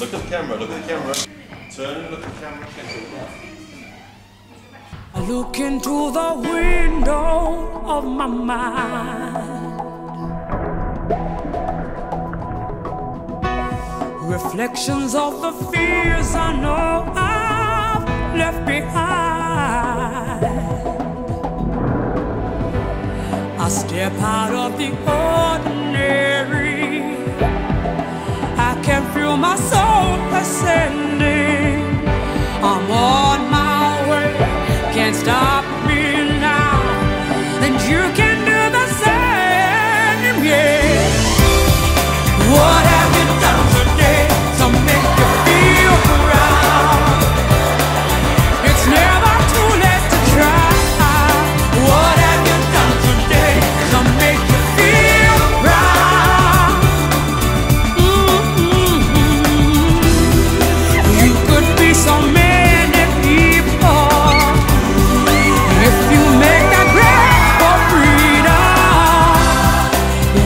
Look at the camera, look at the camera. Turn and look at the camera. I look into the window of my mind. Reflections of the fears I know I've left behind. I step out of the ordinary. My soul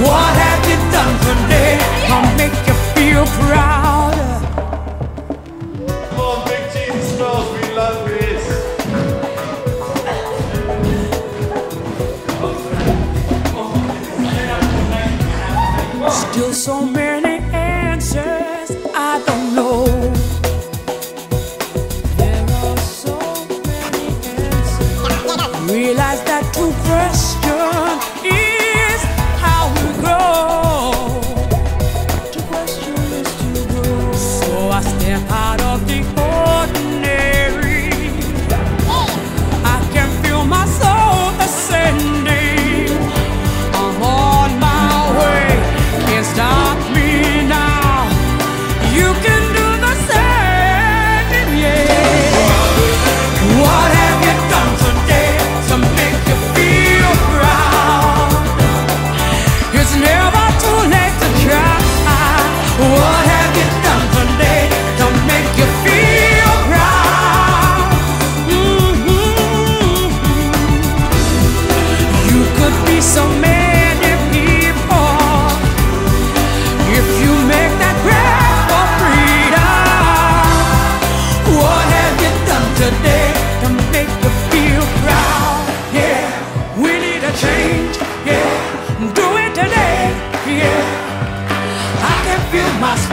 What have you done today to make you feel proud? Come on, Big Jesus smells, we love this. Still so many answers I don't know. There are so many answers. Realize that true question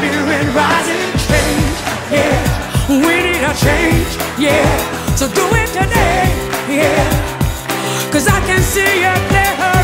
my spirit rising. Change. Yeah, we need a change. Yeah, so do it today. Yeah. Cause I can see you clearer